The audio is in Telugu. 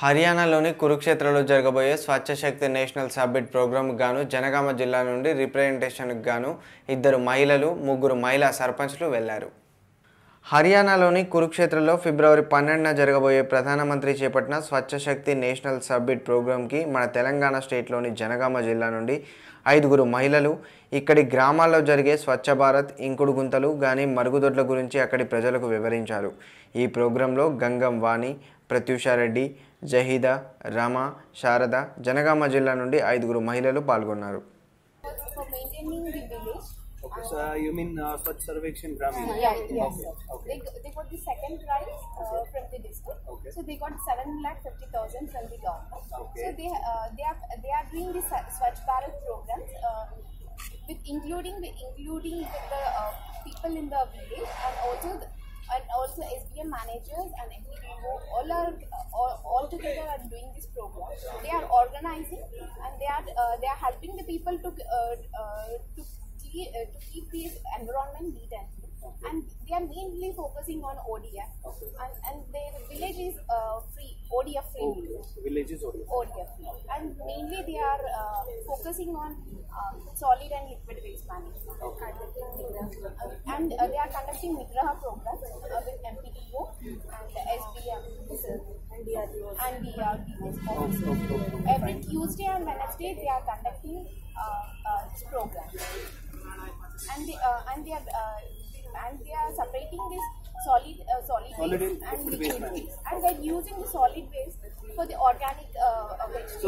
హర్యానాలోని కురుక్షేత్రలో జరగబోయే స్వచ్ఛ శక్తి నేషనల్ సబ్మిట్ ప్రోగ్రాంకు గాను జనగామ జిల్లా నుండి రిప్రజెంటేషన్కు గాను ఇద్దరు మహిళలు ముగ్గురు మహిళా సర్పంచ్లు వెళ్ళారు. హర్యానాలోని కురుక్షేత్రలో ఫిబ్రవరి పన్నెండున జరగబోయే ప్రధానమంత్రి చేపట్టిన స్వచ్ఛ శక్తి నేషనల్ సబ్మిట్ ప్రోగ్రాంకి మన తెలంగాణ స్టేట్లోని జనగామ జిల్లా నుండి ఐదుగురు మహిళలు ఇక్కడి గ్రామాల్లో జరిగే స్వచ్ఛ భారత్ ఇంకుడు గుంతలు కానీ మరుగుదొడ్ల గురించి అక్కడి ప్రజలకు వివరించారు. ఈ ప్రోగ్రాంలో గంగం వాణి ప్రత్యూషారెడ్డి జహీద రమ శారద జనగామ జిల్లా నుండి ఐదుగురు మహిళలు పాల్గొన్నారు for maintaining the village. Okay, so uh, you mean uh, Swachh Sarvekshan Gramin? Yeah, yes. Okay. They, they got the second prize uh, from the district. Okay. So they got seven lakh fifty thousand from the government. Okay. So they uh, they are they are doing the Swa- Swachh Bharat programs uh, with including the including with the uh, people in the village and also the, and also SBM managers and all are all, all together are doing this program. They are organizing and they are uh, they are helping the people to uh, uh, to keep, uh, to keep this environment neat and clean. And they are mainly focusing on ODF and, and their village is uh, free ODF free. Okay. Villages or ODF free. And mainly they are uh, focusing on uh, solid and liquid waste management. Uh, and uh, they are conducting Nigraha programs uh, with MPDO and the SBM and DRDO. And DRDO. Every Tuesday and Wednesday they are conducting uh, uh, this program. And they, uh, and they are uh, and they are separating this solid uh, solid, Solid waste and and liquid liquid waste waste. And they're using the solid waste for the organic uh, waste.